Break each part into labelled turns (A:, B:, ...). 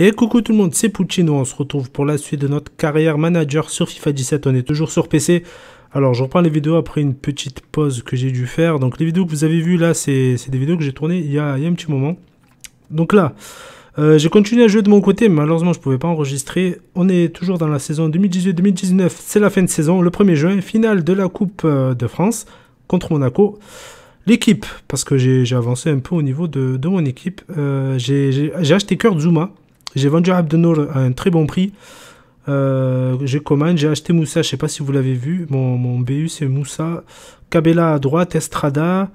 A: Et coucou tout le monde, c'est Puccino, on se retrouve pour la suite de notre carrière manager sur FIFA 17, on est toujours sur PC. Alors je reprends les vidéos après une petite pause que j'ai dû faire. Donc les vidéos que vous avez vues là, c'est des vidéos que j'ai tournées il y, a, un petit moment. Donc là, euh, j'ai continué à jouer de mon côté, mais malheureusement je ne pouvais pas enregistrer. On est toujours dans la saison 2018-2019, c'est la fin de saison, le 1er juin, finale de la Coupe euh, de France contre Monaco. L'équipe, parce que j'ai avancé un peu au niveau de, mon équipe, euh, j'ai acheté Kurt Zuma, j'ai vendu Abdenour à un très bon prix. Euh, j'ai commandé, j'ai acheté Moussa, je sais pas si vous l'avez vu. Mon, BU c'est Moussa. Kabela à droite, Estrada,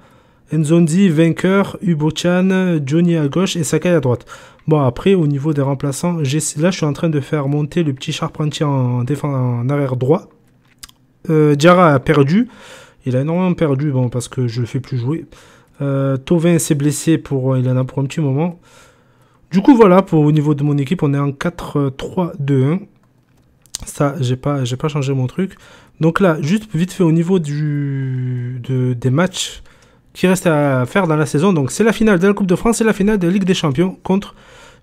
A: Nzondi, vainqueur, Ubochan, Johnny à gauche et Sakai à droite. Bon, après, au niveau des remplaçants, là je suis en train de faire monter le petit Charpentier en, en arrière droit. Euh, Diarra a perdu. Il a énormément perdu bon, parce que je ne le fais plus jouer. Euh, Tovin s'est blessé, pour, il en a pour un petit moment. Du coup, voilà, pour, au niveau de mon équipe, on est en 4-3-2-1. Ça, j'ai pas, j'ai pas changé mon truc. Donc là, juste vite fait au niveau du, des matchs qui restent à faire dans la saison. Donc c'est la finale de la Coupe de France et la finale de la Ligue des Champions contre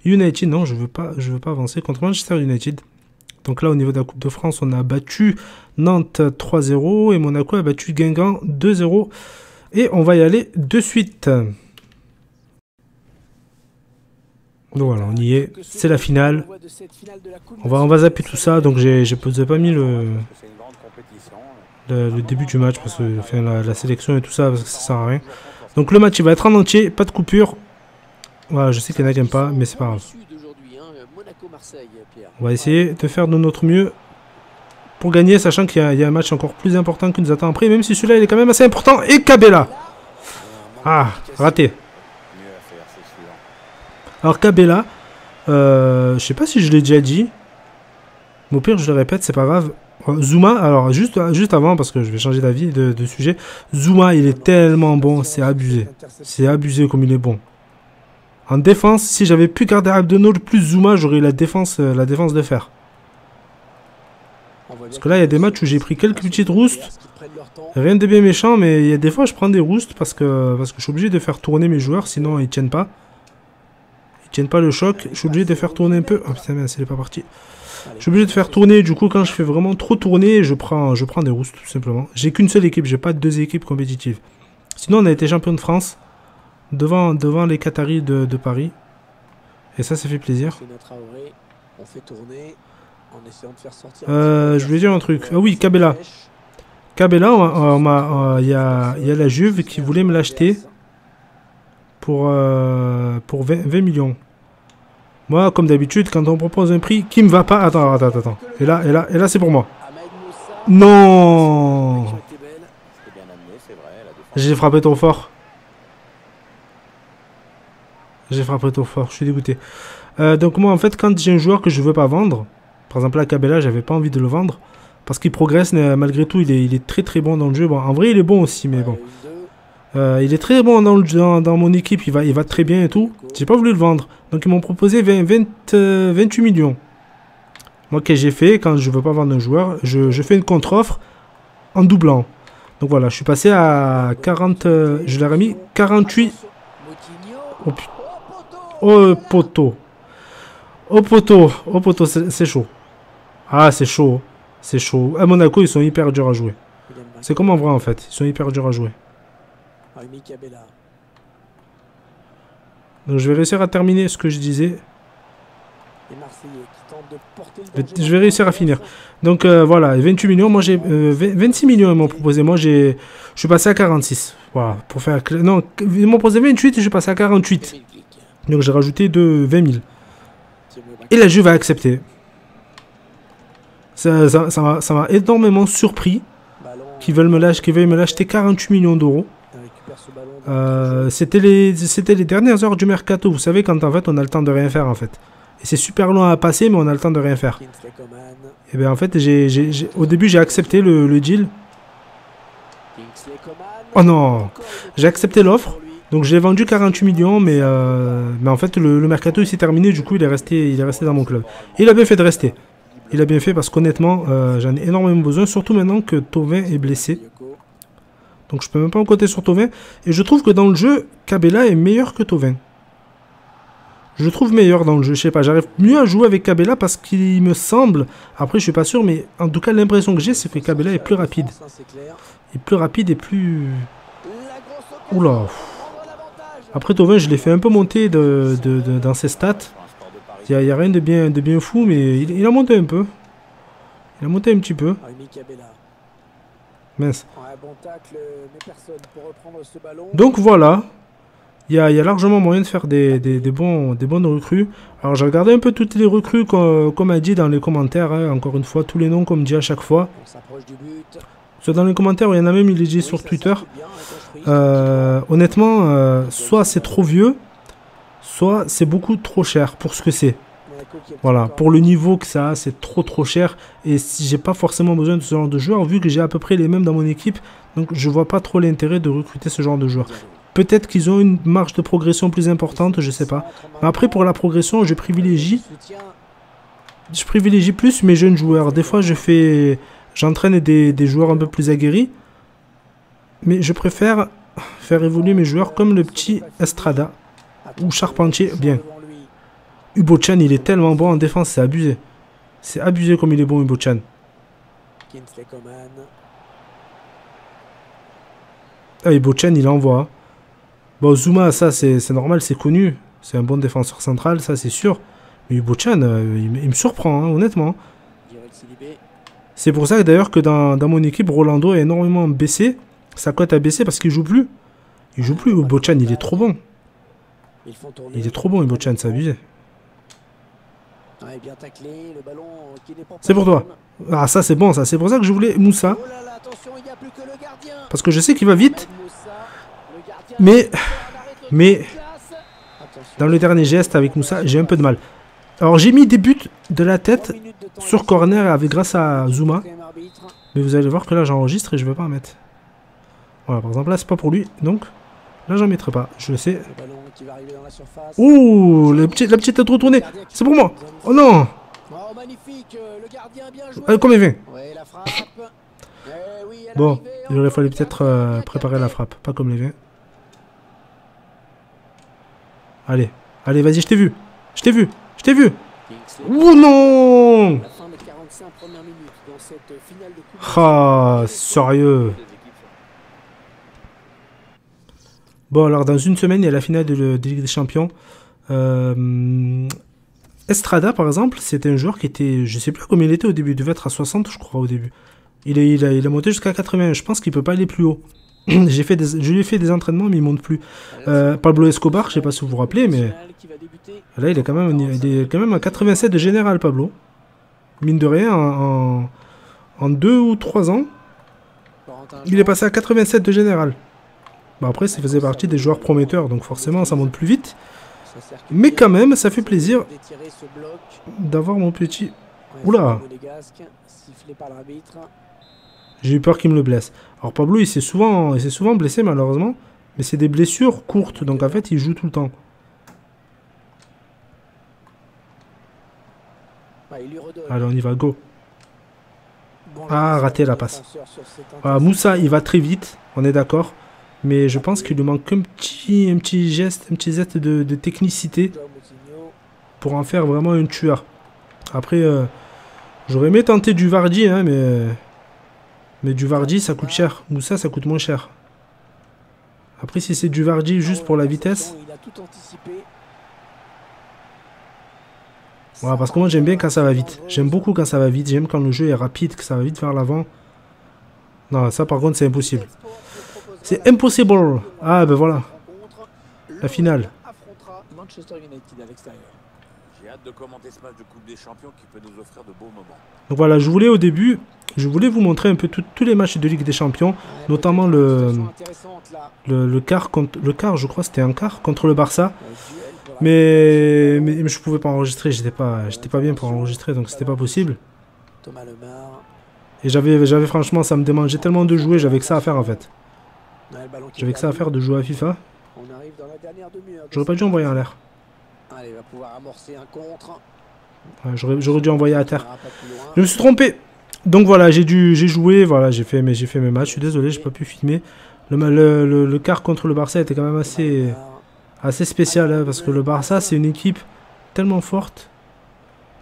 A: United. Non, je veux pas, je veux pas avancer contre Manchester United. Donc là, au niveau de la Coupe de France, on a battu Nantes 3-0 et Monaco a battu Guingamp 2-0. Et on va y aller de suite. Donc voilà, on y est. C'est la finale. On va, on va zapper tout ça. Donc j'ai pas mis le, début du match parce que la, sélection et tout ça parce que ça sert à rien. Donc le match il va être en entier, pas de coupure. Voilà, je sais qu'il y en a qui n'aiment pas, mais c'est pas grave. On va essayer de faire de notre mieux pour gagner, sachant qu'il y, a un match encore plus important qui nous attend après, même si celui-là il est quand même assez important. Et Kabela Ah, raté. Alors Kabela, euh, je sais pas si je l'ai déjà dit. Mais au pire, je le répète, c'est pas grave. Euh, Zuma, alors juste, juste avant, parce que je vais changer d'avis de, sujet. Zuma, il est tellement bon, c'est abusé. C'est abusé comme il est bon. En défense, si j'avais pu garder Abdenol plus Zuma, j'aurais eu la défense, euh, la défense de fer. Parce que là, il y a des matchs où j'ai pris quelques petites roustes. Rien de bien méchant, mais il y a des fois, je prends des roustes parce que, parce que je suis obligé de faire tourner mes joueurs, sinon ils tiennent pas tiennent pas le choc. Je suis obligé de faire tourner un peu. Oh putain, c'est pas parti. Je suis obligé de faire tourner. Du coup, quand je fais vraiment trop tourner, je prends, je prends des roustes, tout simplement. J'ai qu'une seule équipe. J'ai pas deux équipes compétitives. Sinon, on a été champion de France devant, devant les Qataris de, Paris. Et ça, ça fait plaisir. Euh, je voulais dire un truc. Ah oui, Cabella. Cabella, il y, a, y a la Juve qui voulait me l'acheter pour, euh, pour 20, millions. Moi, comme d'habitude, quand on propose un prix qui me va pas... Attends, attends, attends. Et là, et là, et là c'est pour moi. Non J'ai frappé trop fort. J'ai frappé trop fort, je suis dégoûté. Euh, donc moi, en fait, quand j'ai un joueur que je veux pas vendre, par exemple là, Cabella, j'avais pas envie de le vendre, parce qu'il progresse, malgré tout, il est, il est très très bon dans le jeu. Bon, en vrai, il est bon aussi, mais bon. Euh, il est très bon dans, le, dans, mon équipe, il va, très bien et tout. J'ai pas voulu le vendre. Donc ils m'ont proposé 20, 28 euh, millions. Moi, qu'est-ce que j'ai fait quand je veux pas vendre un joueur? Je, fais une contre-offre en doublant. Donc voilà, je suis passé à 40. Euh, je l'ai remis 48. Oh. Oh poteau. Oh poteau. Oh poteau, c'est chaud. Ah, c'est chaud. C'est chaud. À Monaco, ils sont hyper durs à jouer. C'est comme en vrai en fait. Ils sont hyper durs à jouer. Donc je vais réussir à terminer ce que je disais. Je vais réussir à finir. Donc euh, voilà, 28 millions. Moi j'ai 26 euh, millions ils m'ont proposé. Moi j'ai, je suis passé à 46. Voilà, pour faire non, ils m'ont proposé 28 et je suis passé à 48. Donc j'ai rajouté de 20 000. Et la Juve a accepté. Ça, ça, m'a énormément surpris qu'ils veulent me lâcher, me l'acheter 48 millions d'euros. Euh, c'était les, les dernières heures du mercato. Vous savez, quand en fait on a le temps de rien faire en fait. Et c'est super long à passer, mais on a le temps de rien faire. Et bien en fait, au début j'ai accepté le, deal. Oh non J'ai accepté l'offre. Donc j'ai vendu 48 millions, mais, euh, mais en fait le, mercato il s'est terminé, du coup il est, resté, il est resté dans mon club. Et il a bien fait de rester. Il a bien fait parce qu'honnêtement, euh, j'en ai énormément besoin, surtout maintenant que Tovin est blessé. Donc je peux même pas en compter sur Tovin. Et je trouve que dans le jeu, Cabella est meilleur que Tovin. je le trouve meilleur dans le jeu. Je sais pas, j'arrive mieux à jouer avec Cabella parce qu'il me semble, après je suis pas sûr, mais en tout cas l'impression que j'ai c'est que Cabella est plus rapide. Il est plus rapide et plus... Oula. Après Tovin, je l'ai fait un peu monter de, dans ses stats. Il n'y a, rien de bien, de bien fou, mais il, a monté un peu. Il a monté un petit peu. Mince. Donc voilà. Il y, a, largement moyen de faire des, bons, des bonnes recrues. Alors j'ai regardé un peu toutes les recrues comme, a dit dans les commentaires. Hein. encore une fois, tous les noms comme dit à chaque fois. Soit dans les commentaires, il y en a même, il est dit sur Twitter. Euh, honnêtement, euh, soit c'est trop vieux, soit c'est beaucoup trop cher pour ce que c'est. Voilà, pour le niveau que ça a, c'est trop trop cher. Et si j'ai pas forcément besoin de ce genre de joueur, vu que j'ai à peu près les mêmes dans mon équipe, donc je vois pas trop l'intérêt de recruter ce genre de joueur. Peut-être qu'ils ont une marge de progression plus importante, je sais pas. Mais après, pour la progression, je privilégie... Je privilégie plus mes jeunes joueurs. Des fois, je fais... J'entraîne des, des joueurs un peu plus aguerris. Mais je préfère faire évoluer mes joueurs comme le petit Estrada ou Charpentier. Bien. Ubo-chan, il est tellement bon en défense, c'est abusé. C'est abusé comme il est bon, Ubo-chan. Ah, Ubo-chan, il envoie. Bon, Zuma, ça, c'est normal, c'est connu. C'est un bon défenseur central, ça, c'est sûr. Mais Ubo-chan, euh, il, me surprend, hein, honnêtement. C'est pour ça d'ailleurs que dans, dans, mon équipe, Rolando est énormément baissé. Sa cote a baissé parce qu'il joue plus. Il joue plus. Ubo-chan, il est trop bon. Il est trop bon, Ubo-chan, c'est abusé. C'est pour toi. Ah, ça, c'est bon, ça. C'est pour ça que je voulais Moussa. Oh Parce que je sais qu'il va vite. Mais... Mais... Dans le dernier geste avec Moussa, j'ai un peu de mal. Alors, j'ai mis des buts de la tête sur corner avec, grâce à Zuma. Mais vous allez voir que là, j'enregistre et je ne vais pas en mettre. Voilà, par exemple, là, c'est pas pour lui. Donc, là, j'en mettrai pas. Je le sais. Ouh, la petite, la petite tête retournée. C'est pour moi. Oh non. Allez, combien il Bon, il aurait fallu peut-être euh, préparer la frappe, pas comme les 20. Allez, allez, vas-y, je t'ai vu. Je t'ai vu, je t'ai vu. Oh non Ah, sérieux Bon, alors dans une semaine, il y a la finale de, Ligue des Champions. Euh, Estrada, par exemple, c'était un joueur qui était, je sais plus combien il était au début, il devait être à 60, je crois, au début. Il, est, il a monté jusqu'à 80, je pense qu'il peut pas aller plus haut. J'ai fait des, je lui ai fait des entraînements, mais il monte plus. Euh, Pablo Escobar, je sais pas si vous vous rappelez, mais là, il est quand même, il est quand même à 87 de général, Pablo. Mine de rien, en, en, deux ou trois ans, il est passé à 87 de général. Bah après, ça faisait partie des joueurs prometteurs, donc forcément, ça monte plus vite. Mais quand même, ça fait plaisir d'avoir mon petit... Oula J'ai eu peur qu'il me le blesse. Alors Pablo, il s'est souvent, souvent blessé malheureusement. Mais c'est des blessures courtes, donc en fait, il joue tout le temps. Allez, on y va, go. Ah, raté la passe. Ah, Moussa, il va très vite, on est d'accord. Mais je pense qu'il lui manque un petit, un petit geste, un petit geste de, technicité pour en faire vraiment un tueur. Après, euh, j'aurais aimé tenter du Vardy, hein, mais, mais du Vardy, ça coûte cher. Moussa, ça coûte moins cher. Après, si c'est du Vardy juste pour la vitesse... Voilà, parce que moi, j'aime bien quand ça va vite. J'aime beaucoup quand ça va vite. J'aime quand le jeu est rapide, que ça va vite vers l'avant. Non, ça, par contre, c'est impossible. C'est impossible. Ah ben voilà. La finale. Donc voilà, je voulais au début, je voulais vous montrer un peu tous les matchs de Ligue des Champions, notamment le, le, quart contre le quart, je crois c'était un quart contre le Barça. Mais, mais, je pouvais pas enregistrer, j'étais pas j'étais pas bien pour enregistrer donc c'était pas possible. Et j'avais j'avais franchement ça me démangeait tellement de jouer, j'avais que ça à faire en fait. J'avais que ça à faire de jouer à FIFA. J'aurais pas dû envoyer en l'air. J'aurais dû envoyer à terre. Je me suis trompé. Donc voilà, j'ai dû, j'ai joué, voilà, j'ai fait, mes, j'ai fait mes matchs. Je suis désolé, j'ai pas pu filmer. Le, le, le, quart contre le Barça était quand même assez, assez spécial, hein, parce que le Barça, c'est une équipe tellement forte,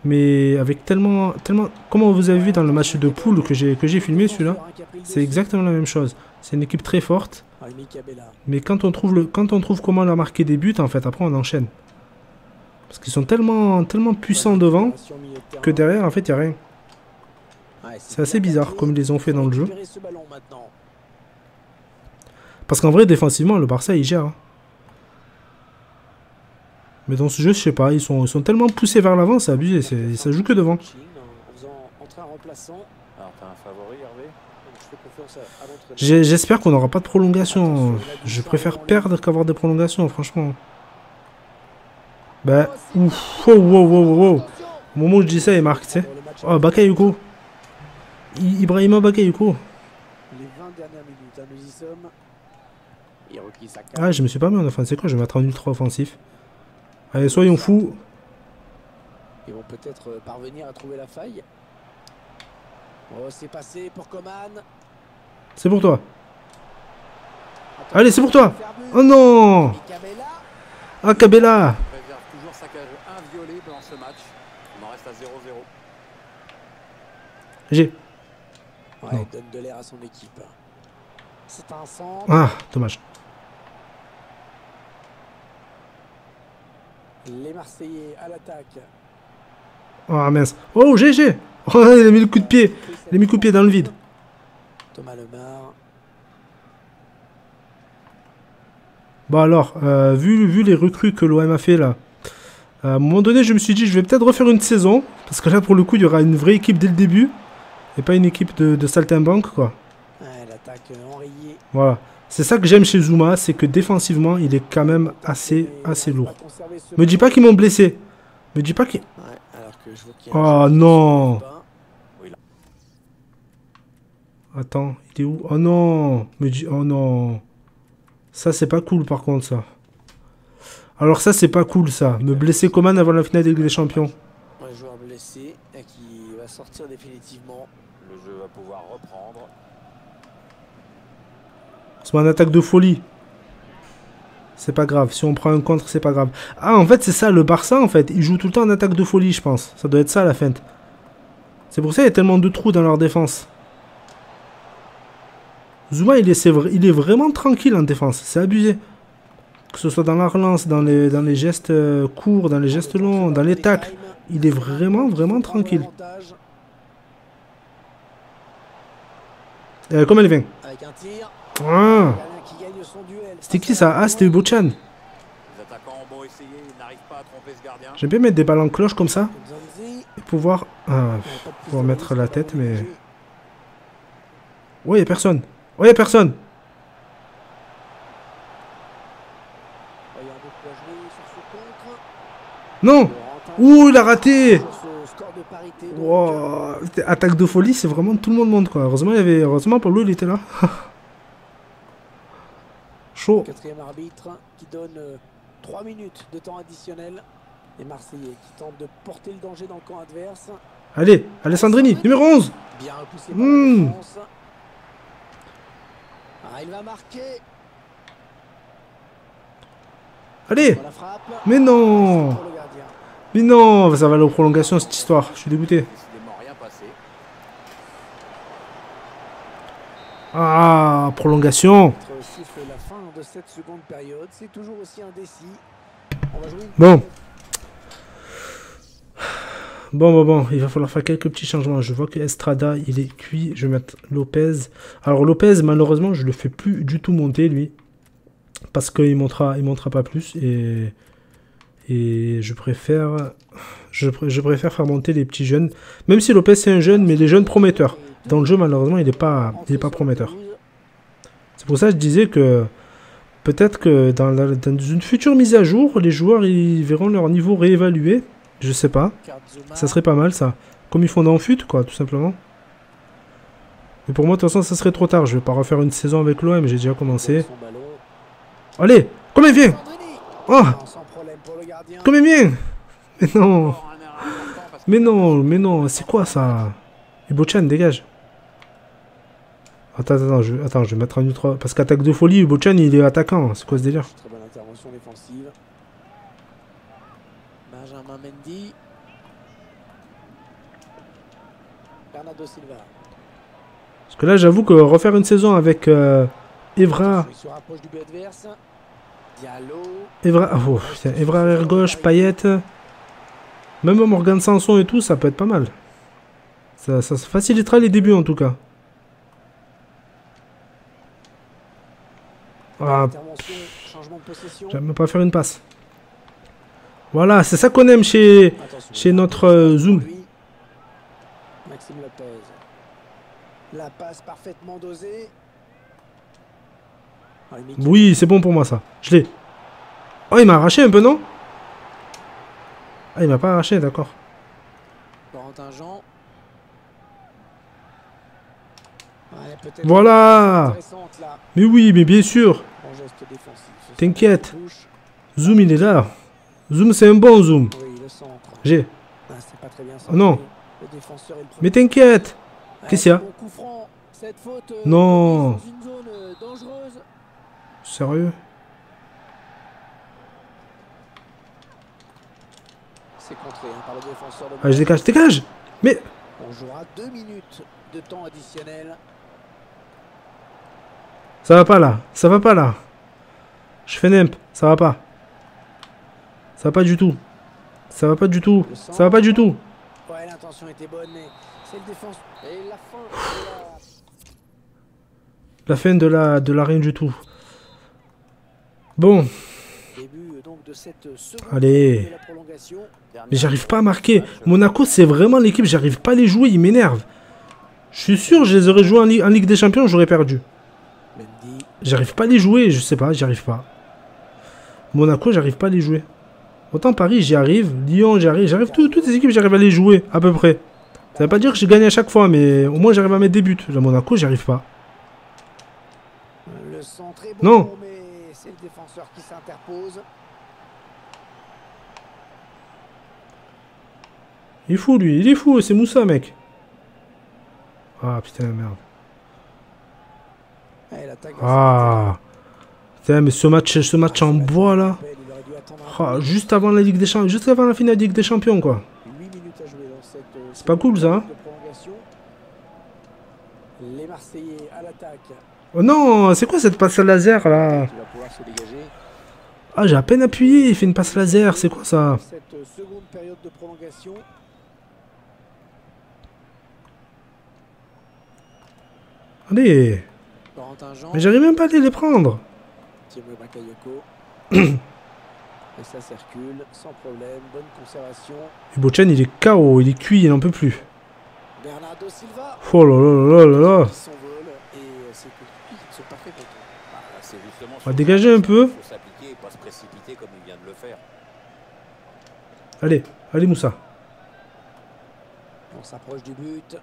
A: mais avec tellement, tellement, comme vous avez vu dans le match de poule que j'ai que j'ai filmé celui-là, c'est exactement la même chose. C'est une équipe très forte, mais quand on trouve le, quand on trouve comment leur marquer des buts, en fait, après on enchaîne. Parce qu'ils sont tellement, tellement puissants devant que derrière, en fait, il n'y a rien. C'est assez bizarre comme ils les ont fait dans le jeu. Parce qu'en vrai, défensivement, le Barça, il gère. Hein. Mais dans ce jeu, je sais pas, ils sont, ils sont tellement poussés vers l'avant, c'est abusé, ça joue que devant. J'espère qu'on n'aura pas de prolongation. Je préfère perdre qu'avoir des prolongations, franchement. Bah, ouf, wow, wow, wow, wow. Au moment où je dis ça, il marque, tu sais. Oh, Bakayuko. Ibrahima Bakayuko. Ah, je me suis pas mis en offense. C'est quoi Je vais mettre en ultra offensif. Allez, soyons fous.
B: Ils vont peut-être euh, parvenir à trouver la faille. Oh, c'est passé pour Coman.
A: C'est pour toi. Allez, c'est pour toi. Oh non Ah, Cabella toujours saccage inviolé dans ce match. On en reste à 0-0. J'ai.
B: Ouais, donne de l'air à son équipe. C'est un centre.
A: Ah, dommage.
B: Les Marseillais à l'attaque.
A: Oh mince. Oh GG Oh il a mis le coup de pied. Il a mis le coup de pied dans le vide.
B: Thomas Lemar.
A: Bon alors, euh, vu, vu les recrues que l'OM a fait là, à un moment donné je me suis dit je vais peut-être refaire une saison. Parce que là pour le coup il y aura une vraie équipe dès le début. Et pas une équipe de, de saltimbanque quoi.
B: Ouais, l'attaque enrayée.
A: Voilà. C'est ça que j'aime chez Zuma, c'est que défensivement, il est quand même assez, assez lourd. Me dis pas qu'ils m'ont blessé. Me dis pas qu'ils... Oh non Attends, il est où? Oh non Me dis... Oh non Ça, c'est pas cool, par contre, ça. Alors ça, c'est pas cool, ça. Me blesser Coman avant la finale des Champions.
B: Un joueur blessé qui va sortir définitivement. Le jeu va pouvoir reprendre.
A: C'est une attaque de folie. C'est pas grave. Si on prend un contre, c'est pas grave. Ah, en fait, c'est ça. Le Barça, en fait, il joue tout le temps en attaque de folie, je pense. Ça doit être ça, la feinte. C'est pour ça qu'il y a tellement de trous dans leur défense. Zuma, il est, il est vraiment tranquille en défense. C'est abusé. Que ce soit dans la relance, dans les, dans les gestes euh, courts, dans les gestes longs, dans les tacles. Il est vraiment, vraiment tranquille. Euh, comme elle vient. Ah. C'était qui ça? Ah, c'était Ubochan. J'aime bien mettre des balles en cloche comme ça. Et pouvoir... Ah, pouvoir mettre la tête, mais... Ouais, y'a personne. Ouais, y'a personne. Non Ouh, il a raté wow. Attaque de folie, c'est vraiment tout le monde monte quoi. Heureusement, il y avait... Heureusement, Pablo, il était là. Chaud.
B: Quatrième arbitre qui donne 3 euh, minutes de temps additionnel. Les Marseillais qui tentent de porter le danger dans le camp adverse.
A: Allez, Alessandrini, numéro 11. Bien repoussé par mmh. Ah, il va marquer. Allez Mais non Mais non Ça va aller aux prolongations cette histoire. Je suis dégoûté. Ah, prolongation Bon. Bon, bon, bon, il va falloir faire quelques petits changements. Je vois que Estrada, il est cuit. Je vais mettre Lopez. Alors, Lopez, malheureusement, je le fais plus du tout monter, lui. Parce qu'il montera, il montera pas plus. Et, et je préfère... Je, préfère faire monter les petits jeunes. Même si Lopez, c'est un jeune, mais les jeunes prometteurs. Dans le jeu, malheureusement, il n'est pas prometteur. C'est pour ça que je disais que peut-être que dans, une future mise à jour, les joueurs ils verront leur niveau réévalué. Je sais pas. Ça serait pas mal ça. Comme ils font dans FUT, quoi, tout simplement. Mais pour moi, de toute façon, ça serait trop tard. Je vais pas refaire une saison avec l'OM, j'ai déjà commencé. Allez, combien vient? Oh Combien vient? Mais non Mais non, mais non, c'est quoi ça? Ibochan, dégage Attends, attends, je, attends, je vais mettre un autre... Parce qu'attaque de folie, Bochan, il est attaquant. C'est quoi ce délire?
B: Benjamin Mendy. Bernardo Silva.
A: Parce que là, j'avoue que refaire une saison avec euh, Evra. Evra, oh, putain, Evra arrière gauche, Payette, même Morgan Sanson et tout, ça peut être pas mal. Ça, ça facilitera les débuts en tout cas. Ah, j'aime même pas faire une passe. Voilà, c'est ça qu'on aime chez,
B: Attention.
A: chez notre euh, Zoom.
B: Lui. Maxime Lopez. La passe parfaitement dosée. Ah.
A: Oui, c'est bon pour moi ça. Je l'ai. Oh, il m'a arraché un peu, non? Ah, il m'a pas arraché, d'accord.
B: Corentin Jean. Ouais, peut-être
A: Voilà. Mais oui, mais bien sûr. T'inquiète. Zoom, il est là. Zoom, c'est un bon zoom. J'ai.
B: Ah,
A: Oh non. Mais t'inquiète. Qu'est-ce qu'il y a
B: euh,
A: Non.
B: euh.
A: Sérieux?
B: Hein,
A: Ah, je dégage, dégage Mais
B: On jouera deux minutes de temps additionnel.
A: ça va pas là. Ça va pas là. Je fais nimp. Ça va pas. Ça va pas du tout. Ça va pas du tout. Ça va pas du tout.
B: Ouais, l'intention était bonne, mais c'est le défense. Et la fin de
A: La fin de la, de la rien du tout. Bon,
B: euh,
A: Allez. mais j'arrive pas à marquer. Monaco, c'est vraiment l'équipe, j'arrive pas à les jouer, ils m'énervent. Je suis sûr, je les aurais joués en, Ligue- en Ligue des Champions, j'aurais perdu. J'arrive pas à les jouer, je sais pas, j'y arrive pas. Monaco, j'arrive pas à les jouer. Autant Paris, j'y arrive. Lyon, j'y arrive. J'arrive, tout- toutes les équipes, j'arrive à les jouer, à peu près. Ça veut pas dire que je gagne à chaque fois, mais au moins j'arrive à mettre des buts. Monaco, j'y arrive pas.
B: le centre est bon,
A: Non.
B: mais c'est le défenseur qui s'interpose.
A: Il est fou, lui. Il est fou, c'est Moussa, mec. Ah, putain, merde.
B: Va
A: Ah. Putain, mais ce match, ce match en bois, là. Ah, juste avant la Ligue des Champions, juste avant la finale de Ligue des Champions, quoi.
B: 8 minutes à jouer dans cette euh,
A: C'est pas cool, ça, hein.
B: Les Marseillais à l'attaque.
A: Oh non, c'est quoi cette passe laser, là? Ah, j'ai à peine appuyé, il fait une passe laser, c'est quoi ça?
B: Cette euh, seconde période de prolongation.
A: Allez, mais j'arrive même pas à les prendre.
B: Et ça circule sans problème. Bonne conservation.
A: Ibochan, il est KO, il est cuit, il en peut plus.
B: Bernardo Silva.
A: Oh là là là là là.
B: Et euh,
C: justement
A: On va dégager un peu.
C: qu'il faut s'appliquer et pas se précipiter comme il vient de le faire.
A: Allez, allez Moussa.
B: On s'approche du but.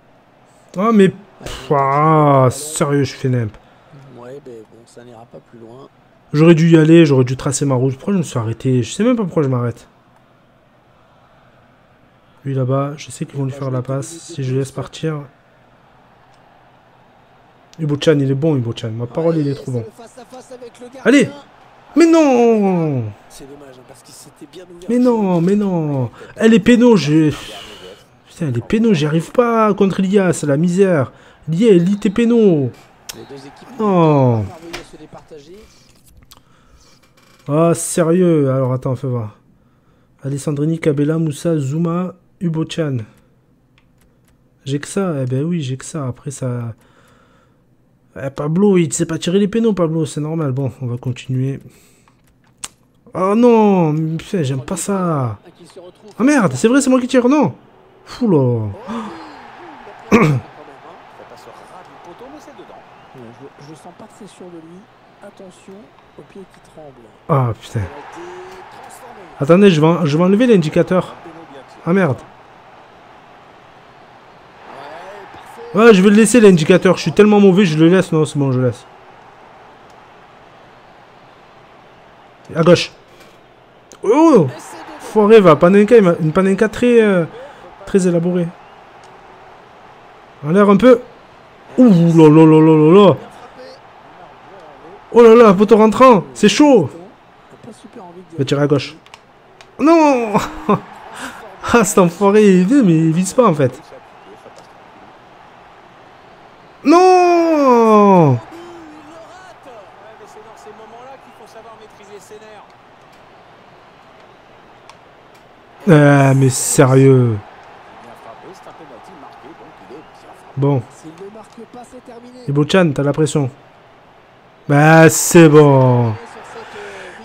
A: Ah mais... Pff, Ah, sérieux, je fais nimp.
B: Ouais, ben bon, ça n'ira pas plus loin.
A: J'aurais dû y aller, j'aurais dû tracer ma route. Pourquoi je me suis arrêté? Je sais même pas pourquoi je m'arrête. Lui là-bas, je sais qu'ils vont lui faire la passe. Si je laisse partir... Ibochan, il est bon, Ibochan. Ma parole, il est trop bon. Allez. Mais non
B: hein.
A: Mais non, mais non Elle est péno, je... Putain, les pénaux, j'y arrive pas contre Lia, c'est la misère. Lia, lit tes pénaux. Non.
B: n'ont pas parvenu à se départager.
A: Ah, sérieux Alors, attends, fais voir. Alessandrini, Cabella, Moussa, Zuma, Ubochan. J'ai que ça, eh ben oui, j'ai que ça. Après, ça... Eh, Pablo, il sait pas tirer les pénaux, Pablo, c'est normal. Bon, on va continuer. Oh non j'aime pas ça. Ah merde, c'est vrai, c'est moi qui tire, non Fou là.
B: Oh,
C: c'est
B: Je, je sens pas très sûr de lui. Attention au.
A: Ah putain. Attendez, je vais, enlever l'indicateur. Ah merde.
B: Ouais,
A: je vais le laisser l'indicateur. Je suis tellement mauvais, je le laisse. Non, c'est bon, je laisse. À gauche. Oh Foiré, va. Panenka, une panenka très, euh, très élaborée. En l'air un peu. Ouh là là là là là là. Oh là là, poteau rentrant. C'est chaud. Va tirer à gauche. Non Ah, cet enfoiré, il vient, mais il vise pas en fait. Non. Ah, mais sérieux. Bon, Bochan, t'as la pression. Bah, c'est bon.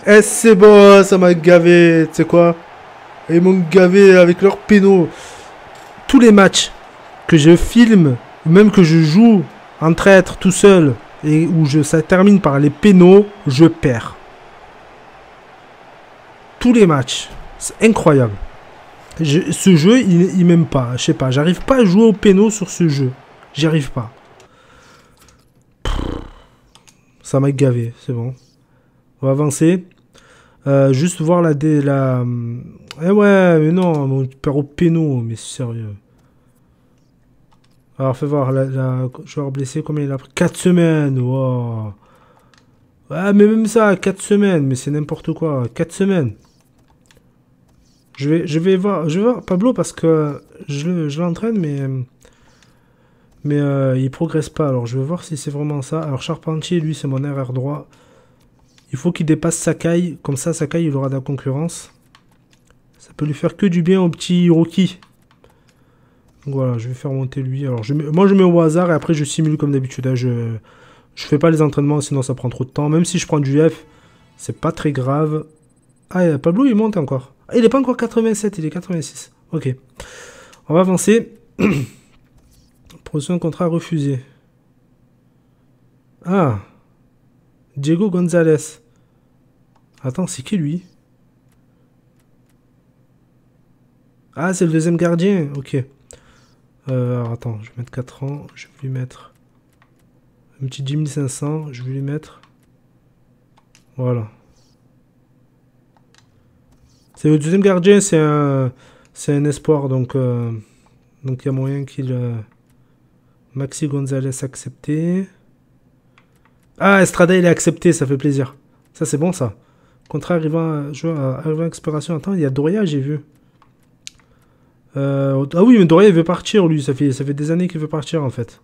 A: Eh, c'est bon, ça m'a gavé. Tu sais quoi? Ils m'ont gavé avec leurs pénaux. Tous les matchs que je filme, même que je joue en traître tout seul, et où je, ça termine par les pénaux, je perds. Tous les matchs. C'est incroyable. Je- ce jeu, il, il m'aime pas. Je sais pas. J'arrive pas à jouer au pénaux sur ce jeu. J'y arrive pas. Pff, Ça m'a gavé. C'est bon. On va avancer. Euh, juste voir la... Dé. Eh ouais, mais non, mon au péno, mais sérieux. Alors, fais voir, la, la joueur blessé, combien il a pris? 4 semaines, wow. Ouais, mais même ça, 4 semaines, mais c'est n'importe quoi, 4 semaines. Je vais, je vais voir, je vais voir Pablo parce que je, je l'entraîne, mais... Mais euh, il progresse pas, alors je vais voir si c'est vraiment ça. Alors Charpentier, lui, c'est mon RR droit. Il faut qu'il dépasse Sakai. Comme ça, Sakai, il aura de la concurrence. Ça peut lui faire que du bien au petit. Donc voilà, je vais faire monter lui. Alors, moi, je mets au hasard et après, je simule comme d'habitude. hein. Je je fais pas les entraînements, sinon ça prend trop de temps. Même si je prends du F, c'est pas très grave. Ah, Pablo, il monte encore. Ah, il est pas encore 87, il est 86. Ok. On va avancer. Proposition de contrat refusée. Ah. Diego Gonzalez. Attends, c'est qui lui? Ah, c'est le deuxième gardien. Ok. Euh, alors attends, je vais mettre 4 ans. Je vais lui mettre un petit 10 500. Je vais lui mettre. Voilà. C'est le deuxième gardien, c'est un, un espoir. Donc, euh, donc il y a moyen qu'il. euh, Maxi Gonzalez accepté. Ah, Estrada, il est accepté, ça fait plaisir. Ça, c'est bon, ça. Contrat arrivant à, joueur à- à expiration. Attends, il y a Doria, j'ai vu. Euh, ah oui, mais Doria, il veut partir, lui. Ça fait, ça fait des années qu'il veut partir, en fait.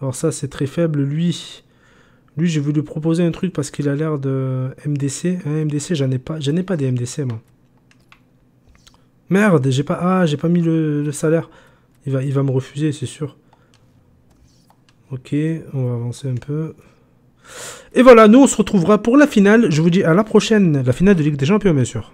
A: Alors ça, c'est très faible. Lui, lui j'ai voulu proposer un truc parce qu'il a l'air de MDC. Hein, MDC, j'en ai pas. Ai pas des MDC, moi. Merde, j'ai pas... Ah, j'ai pas mis le, salaire. Il va me refuser, c'est sûr. Ok, on va avancer un peu. Et voilà, nous on se retrouvera pour la finale. Je vous dis à la prochaine, la finale de Ligue des Champions, bien sûr.